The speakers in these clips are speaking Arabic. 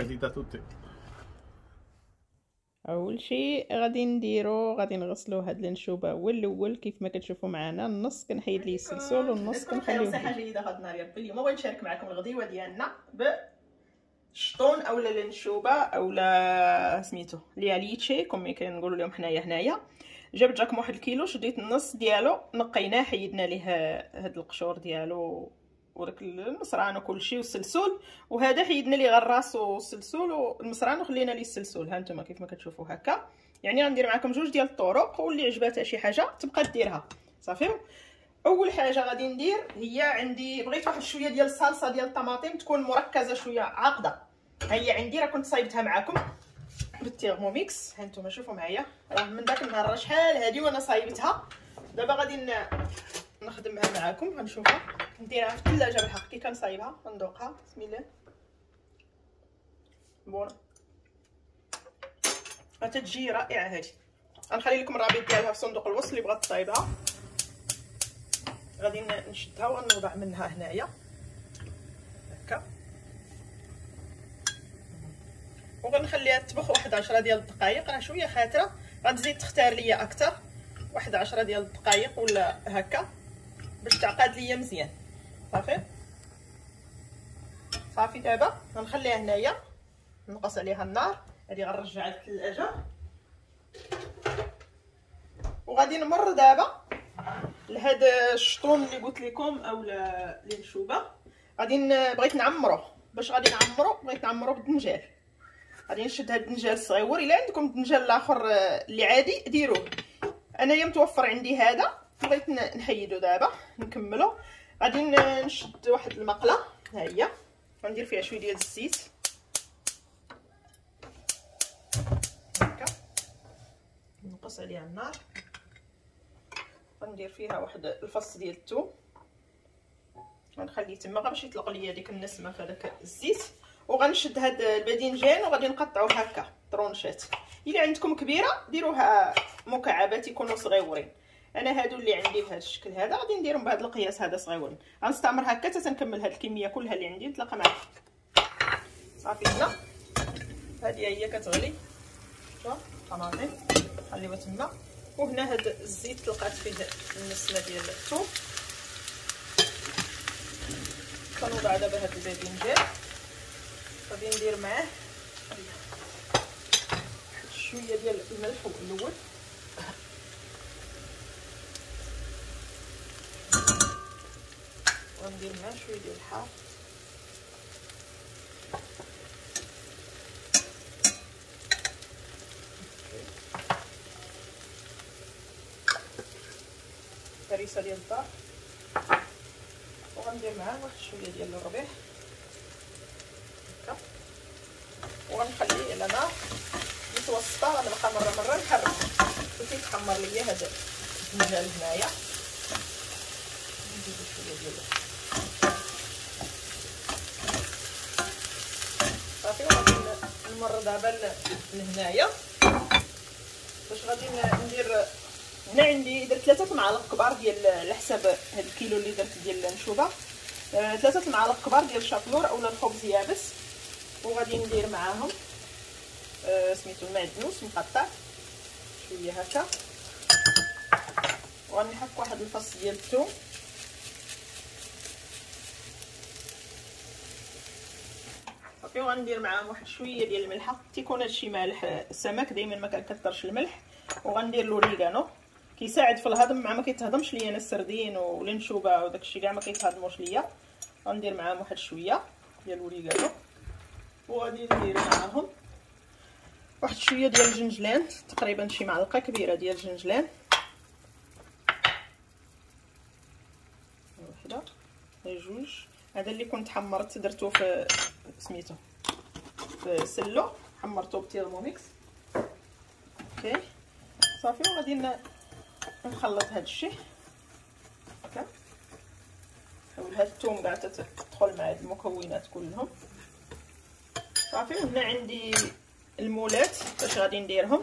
ابيتيت توتي أول شيء غادي نديرو غادي نغسلو هاد الانشوبة هو الأول كيف ما كتشوفوا معنا. النص كنحيد ليه السلسول والنص كنخليوه صحه جيده هاد النهار يا ربي. اليوم بغيت نشارك معكم الغديوه ديالنا بالشطون أولا الانشوبة أولا سميتو لياليتشي كما كنقولوا لهم حنايا هنايا جبت جاكم واحد الكيلو شديت النص ديالو نقيناه حيدنا ليه هاد القشور ديالو. وداك المصران وكلشي والسلسول وهذا حيدنا ليه غير راسو والسلسول والمصران وخلينا ليه السلسول ها نتوما كيف ما كتشوفوا هكا. يعني غندير معكم جوج ديال الطرق واللي عجباتها شي حاجة تبقى ديرها. صافي؟ أول حاجة غادي ندير هي عندي بغيت واحد شوية ديال الصلصة ديال الطماطم تكون مركزة شوية عاقدة. ها هي عندي راه كنت صايبتها معكم بال Thermomix. ها نتوما شوفوا معايا. راه من داك النهار شحال هادي وأنا صايبتها. دابا غادي نخدمها معكم غنشوفها. نديرها في الثلاجه بالحق. كي كنصايبها ندوقها بسم الله. بون. غتجي رائعة هذه غنخلي لكم الرابط ديالها في صندوق الوصف اللي بغات تصايبها. غادي نشدها ونوضع منها هنايا. هكا. وغنخليها تطبخ واحد 10 ديال الدقائق راه شوية خاطرة. غتزيد تختار ليا أكثر واحد 10 ديال الدقائق ولا هكا. باش تعقد ليا مزيان. صافي؟ صافي دابا غنخليها هنايا. نقص عليها النار. هادي غنرجعها للثلاجه وغادي نمر دابا لهاد الشطون اللي قلت لكم اولا الانشوبه غادي بغيت نعمرو. باش غادي نعمرو بغيت نعمرو بالدنجال. غادي نشد هاد الدنجال الصغيور الا عندكم الدنجال الآخر اللي عادي ديروه. أنايا متوفر عندي هذا. بغيت نحيدو دابا نكملو. غادي نشد واحد المقلة ها هي. غندير فيها شوية ديال الزيت. هكا. نقص عليها النار. غندير فيها واحد الفص ديال الثوم غنخليه تما باش يطلق ليا ديك النسمة في هذاك الزيت. وغنشد هاد الباذنجان وغادي نقطعوه هكا طرونشات إلا عندكم كبيرة ديروها مكعبات يكونوا صغيورين أنا هادو اللي عندي بهذا الشكل هذا غادي نديرهم بهذا القياس هذا صغيورين غنستعمر هكا حتى تنكمل هاد الكمية كلها اللي عندي نتلاقى معكم صافي هنا. هذه هي كتغلي. شوف طماطم. خليوها تما. وهنا هاد الزيت لقات فيه النسمة ديال الثوم. كنوضع دابا هاد الباذنجان غادي ندير معاه شوية ديال الملح الأول. وندير معاه شوية ديال الحار هريسه ديال الدار. وغندير معاه واحد شوية ديال الربيع. هكا. وغنخليه على نار متوسطة غنبقى مرة مرة نحرك. باش يتحمر ليا هذا. الدجاج هنايا ندير شوية ديال صافي وغادي نمر دابا لهنايا باش غادي ندير هنا عندي درت ثلاثة معالق كبار ديال على حساب هاد الكيلو اللي درت ديال النشوبه آه، ثلاثة معالق كبار ديال الشابلور اولا الخبز يابس. وغادي ندير معاهم آه سميتو المعدنوس مقطع. شوية هكا. وغنحك واحد الفص ديال الثوم. صافي وغندير معاهم واحد شوية ديال الملحة. تيكون هادشي مالح السمك دائما ما كنكثرش الملح. وغندير لوريغانو كيساعد في الهضم مع ما كيتهضمش ليا أنا السردين والانشوبه وداكشي كاع ما كيتهضموش ليا. غندير معاهم واحد شوية ديال الأوريغانو. وغادي ندير معاهم واحد شوية ديال الجنجلان. تقريبا شي معلقة كبيرة ديال الجنجلان. وحدة. جوج. هذا اللي كنت حمرت درتو في سميتو في سلو. حمرتو ب Thermomix OK. صافي. وغادي نخلط هذا الشيء هكا حاول هاد الثوم كاع تدخل مع هاد المكونات كلهم. صافي. وهنا عندي المولات. باش غادي نديرهم؟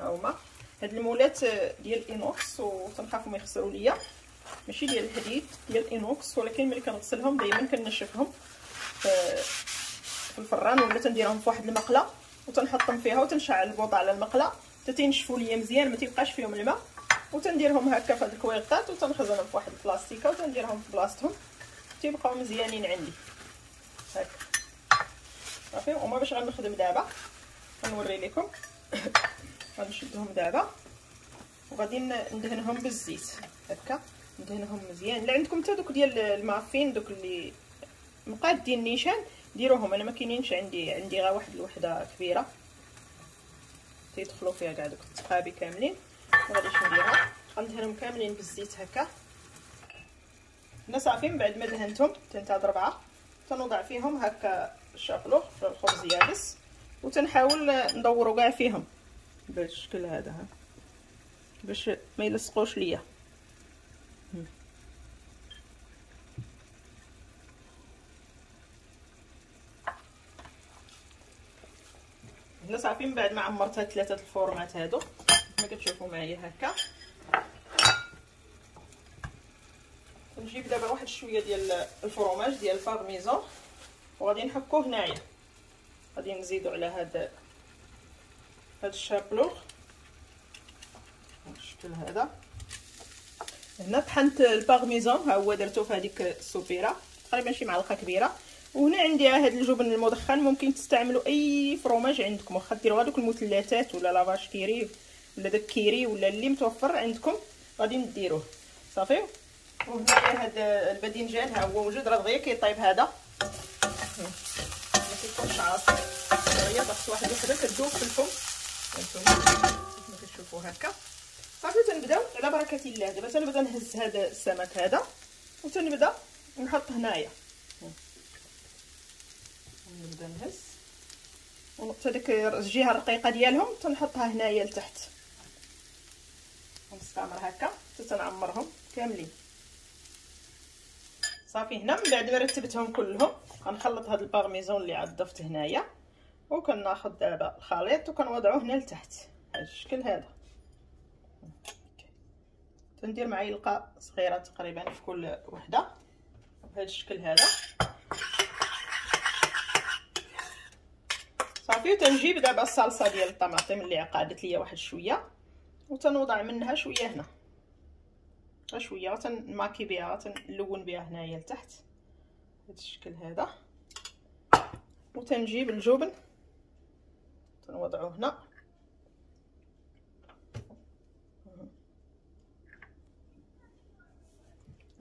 ها هما. هاد المولات ديال ال inox وتنخافوا ما يخسروا ليا. ماشي ديال الحديد ديال ال inox ولكن ملي كنغسلهم دائما كنشفهم. في الفران ولا تنديرهم في واحد المقلة وتنحطهم فيها وتنشعل البوطة على المقلة. حتى تينشفوا ليا مزيان ما تيبقاش فيهم الماء. وتنديرهم هكا في هاد الكويغطات وتنخزنهم في واحد البلاستيكة وتنديرهم في بلاصتهم. تيبقاو مزيانين عندي. هكا. صافي وما باش غنخدم دابا. غنوري لكم غنشدهم دابا. وغادي ندهنهم بالزيت. هكا. ندهنهم مزيان. اللي عندكم حتى دوك ديال المافين دوك اللي مقاد ديال النيشان ديروهم. أنا ما كاينينش عندي عندي غير واحد الوحدة كبيرة. تيدخلوا فيها كاع دوك التقابي كاملين وغاديش نديرها غندهنهم كاملين بالزيت هكا. هنا صافي من بعد ما دهنتهم. تنتا ربعه تنوضع فيهم هكا ال chapelure في الخبز يابس. وتنحاول ندورو كاع فيهم. بالشكل هذا ها. باش ما يلصقوش ليا. هنا صافي من بعد ما عمرت هاد ثلاثة الفورمات هادو. كما كتشوفوا معايا هكا. نجيب دابا واحد شوية ديال ال fromage ديال البارميزون وغادي نحكوه هنايا. غادي نزيدو على هاد هاد ال chapelure بالشكل هذا. هنا طحنت البارميزون ها هو درتو في هذيك السوبيرة. تقريبا شي معلقة كبيرة. وهنا عندي هاد الجبن المدخن ممكن تستعملوا أي فروماج عندكم. واخا ديروا هذوك المثلثات ولا La Vache qui rit ولا داك Kiri ولا اللي متوفر عندكم غادي نديروه. صافي؟ وهنا هاد الباذنجان ها هو موجود راه دغيا كيطيب هذا. ما كيكونش عاصي دغيا باغت واحد وحده كتذوب في الفم. هانتوما. كتشوفوا هكا. صافي تنبداو على بركة الله. دابا تنبدأ نهز هذا السمك هذا وتنبدأ نحط هنايا. نبدأ نهز. ونقطه ديك الجهة الرقيقة ديالهم تنحطها هنايا لتحت. ونستمر هكا حتى تنعمرهم كاملين. صافي هنا من بعد ما رتبتهم كلهم غنخلط هذا البارميزون اللي عاد ضفت هنايا. وكناخذ دابا الخليط وكنوضعوه هنا لتحت. بهذا الشكل هذا. تندير معلقه صغيرة تقريبا في كل وحدة. بهذا الشكل هذا. صافي وتنجيب دابا الصلصة ديال الطماطم اللي عقادت ليا واحد شوية وتنوضع منها شوية هنا. شوية غتنماكي بها غتنلون بها هنايا لتحت. بهذا الشكل هذا. وتنجيب الجبن. تنوضعو هنا.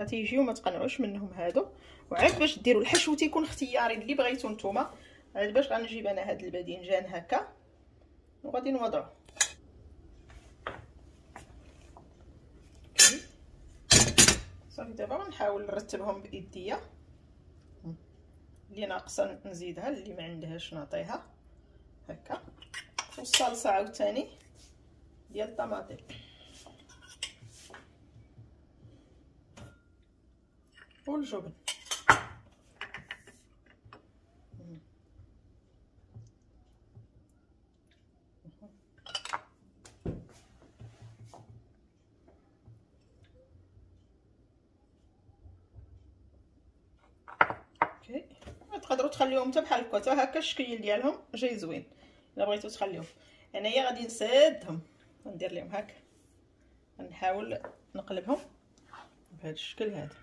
غتيجيو ما تقنعوش منهم هادو. وعاد باش ديروا الحشو تيكون اختياري اللي بغيتو نتوما. عاد باش غنجيب أنا هاد الباذنجان هكا وغادي نوضعو. صافي دابا غنحاول نرتبهم بإيديا. اللي ناقصة نزيدها اللي ما عندهاش نعطيها. هكا. والصلصه عاوتاني ديال الطماطم. والجبن أوكي تقدروا تخليوهم حتى بحال هكا. هكا الشكل ديالهم جاي زوين. إلا بغيتو تخليوهم. أنايا غادي نسدهم ندير لهم هكا. نحاول نقلبهم بهذا الشكل هذا.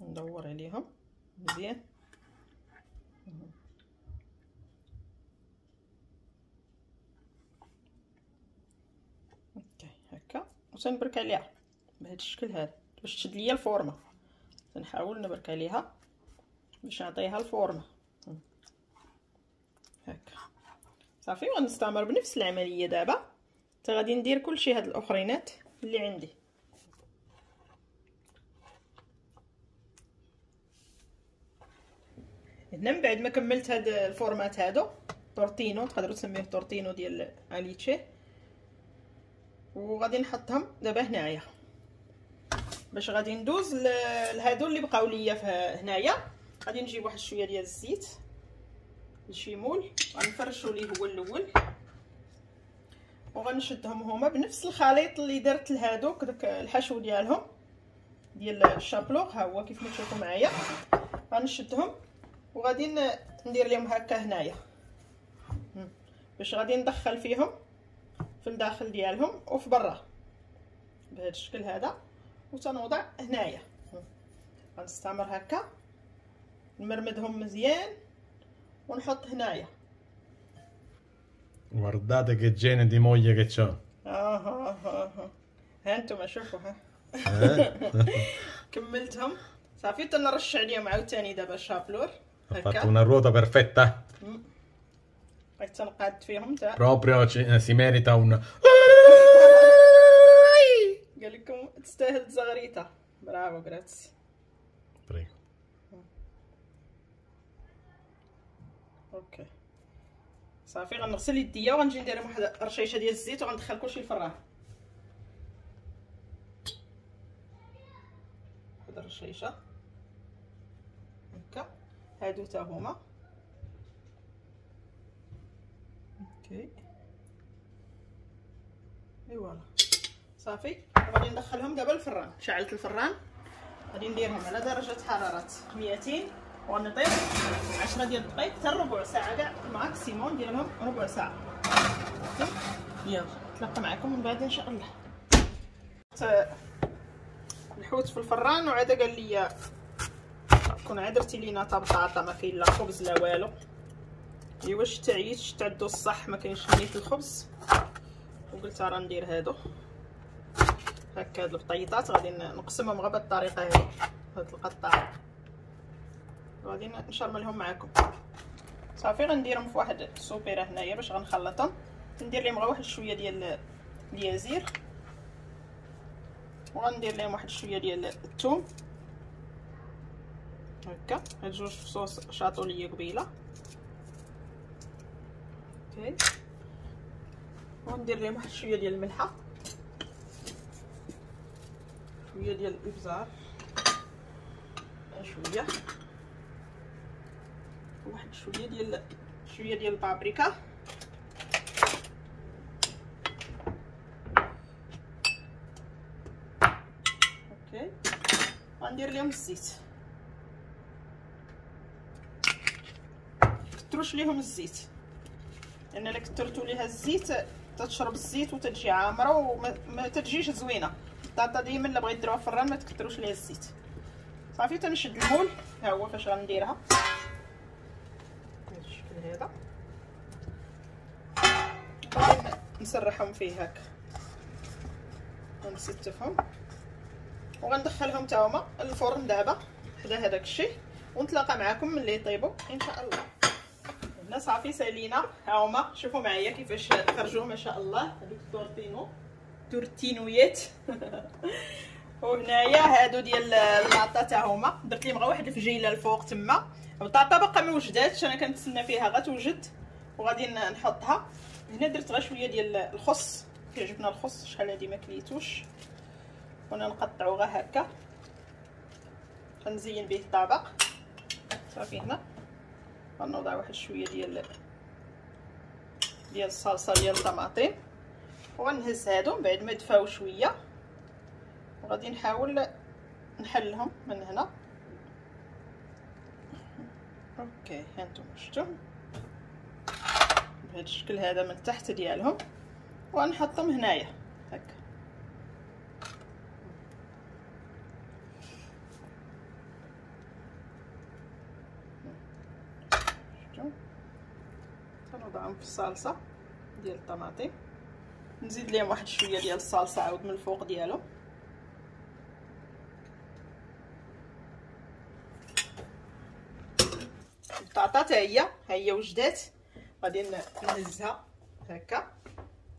ندور عليهم. مزيان. OK هكا. وتنبرك عليها. بهذا الشكل هذا. باش تشد ليا الفورمة. تنحاول نبرك عليها باش نعطيها الفورمة. هكا. صافي وغنستمر بنفس العملية دابا. حتى غادي ندير كلشي هاد الأخرينات اللي عندي. هنا من بعد ما كملت هاد الفورمات هادو tortino تقدروا تسميوه tortino ديال alici وغادي نحطهم دابا هنايا. باش غادي ندوز لهادو اللي بقاو ليا هنايا. غادي نجيب واحد شوية ديال الزيت. الشيمول غنفرشوا ليه هو الأول. وغنشدهم هما بنفس الخليط اللي درت لهادوك داك الحشو ديالهم. ديال ال chapelure. ها هو كيف ما تشوفوا معايا. غنشدهم. وغادي ندير لهم هكا هنايا. باش غادي ندخل فيهم. في الداخل ديالهم. وفي برا. بهذا الشكل هذا. وتنوضع هنايا. غنستعمر هكا نمرمدهم مزيان ونحط هنايا. Guardate che gene di moglie che c'ho. آه ها ها ها ها أنتم شوفوا ها? كملتهم. صافي تنرش عليهم عاوتاني دابا ال chapelure. هكا. una ruota perfetta. بغيت تنقاد فيهم تا. Proprio ci- si merita un... قال لكم تستاهل زغريته bravo grazie Prego. OK صافي غنغسل يديا وغنجي ندير لهم واحد رشيشه ديال الزيت وغندخل كلشي الفران واحد الرشيشه هكا هادو تا هما OK et voilà صافي. غادي ندخلهم دابا الفران. شعلت الفران. غادي نديرهم على درجة حرارة 200 ونطيب 10 ديال الدقائق حتى ربع ساعة كاع maximum. ندير لهم ربع ساعة. يلا نتلاقى معكم من بعد إن شاء الله. الحوت في الفران. وعاد قال لي كون عاد لينا طبطاطا ما كاين لا خبز لا والو. ايوا واش تعيت شت عندو الصح ما كاينش نيت الخبز. وقلت راه ندير هادو. هكا هاد البطيطات غادي نقسمهم غير بهاد الطريقة هادي هاد القطاع غادي نشرملهم معكم صافي غنديرهم في واحد السوبيرة هنايا باش غنخلطهم. ندير لهم غير واحد شوية ديال اليازير وغندير لهم واحد شوية ديال الثوم. هكا هاد جوج فصوص شاطو ليا قبيلة. أوكي. وندير لهم واحد شوية ديال الملحة. شوية ديال الإبزار. شوية. واحد شوية ديال شوية ديال البابريكا. أوكي. غندير لهم الزيت. كتروش ليهم الزيت. لأن إلا كثرتوا ليها الزيت تتشرب الزيت وتتجي عامرة وما ما تتجيش زوينة. البطاطا ديما الا بغيت ديروها في الفران ما تكثروش ليها الزيت. صافي تنشد المول ها هو فاش غنديرها بهذا الشكل هذا. غادي نسرحهم فيه هكا ونستفهم وغندخلهم تا هما الفرن دابا. حدا هذاك الشيء. ونتلاقى معكم ملي يطيبوا إن شاء الله. هنا صافي سالينا. ها هما شوفوا معايا كيفاش خرجوا ما شاء الله. هذوك التورتينو. تورتينويات. وهنايا هادو ديال اللاطا تا هما. درت لهم غير واحد الفجيله الفوق تما. البطاطا باقا ما وجداتش أنا كنتسنى فيها؟ غتوجد. وغادي نحطها. هنا درت غير شوية ديال الخس كيعجبنا الخس شحال هادي ما كليتوش. وأنا نقطعو غير هكا. غنزين به الطبق. صافي هنا. غنوضع واحد شوية ديال ديال الصلصة ديال الطماطم. وغنهز هادو من بعد ما دفاو شوية. وغادي نحاول نحلهم من هنا. أوكي هانتوما شفتوا بهذا الشكل هذا من التحت ديالهم. ونحطهم هنايا هكا. شفتوا تنوضعهم في الصلصة ديال الطماطم. نزيد ليهم واحد شوية ديال الصلصة عاود من الفوق ديالهم البطاطا حتى هي ها هي وجدات. غادي نهزها هكا.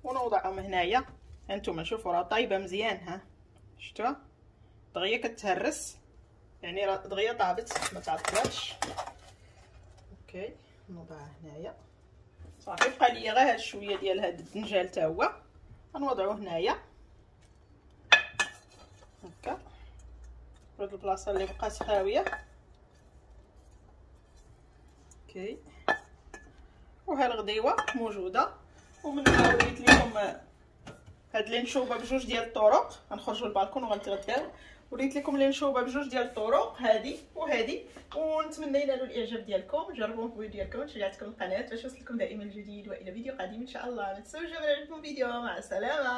ونوضعهم هنايا. هانتوما شوفوا راه طايبة مزيان ها. شفتوها دغيا كتهرس. يعني راه دغيا طابت ما تعطلاتش. OK نوضعها هنايا. صافي بقى لي غير هاد شوية ديال هاد الدنجال تا هو. غنوضعوه هنايا. هكا. هاد البلاصة اللي بقات خاويه OK. وها الغديوة موجودة. ومن وريت لكم هاد الانشوبة بجوج ديال الطرق. غنخرجوا للبالكون وغنتغداو. وريت لكم الانشوبه بجوج ديال الطرق هذه وهذه ونتمنى ينالوا الإعجاب ديالكم جربوا في ديالكم شجعتكم القناة باش يوصلكم دائما الجديد وإلى فيديو قادم إن شاء الله. ما تنسوش من عجبكم الفيديو مع السلامة.